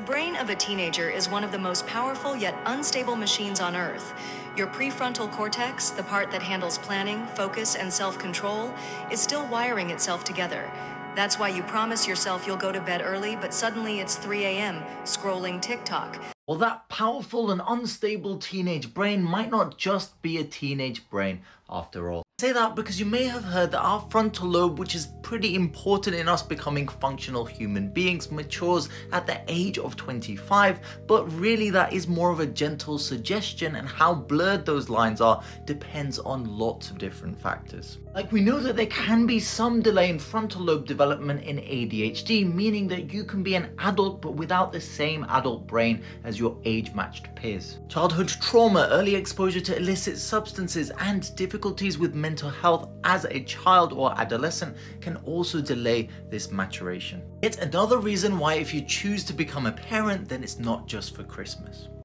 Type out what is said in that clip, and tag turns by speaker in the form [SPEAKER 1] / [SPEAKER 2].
[SPEAKER 1] The brain of a teenager is one of the most powerful yet unstable machines on Earth. Your prefrontal cortex, the part that handles planning, focus, and self control, is still wiring itself together. That's why you promise yourself you'll go to bed early, but suddenly it's 3 a.m., scrolling TikTok.
[SPEAKER 2] Well, that powerful and unstable teenage brain might not just be a teenage brain after all. Say that because you may have heard that our frontal lobe, which is pretty important in us becoming functional human beings, matures at the age of 25, but really that is more of a gentle suggestion and how blurred those lines are depends on lots of different factors. Like we know that there can be some delay in frontal lobe development in ADHD, meaning that you can be an adult but without the same adult brain as your age-matched peers. Childhood trauma, early exposure to illicit substances, and difficulties with mental health as a child or adolescent can also delay this maturation. It's another reason why if you choose to become a parent, then it's not just for Christmas.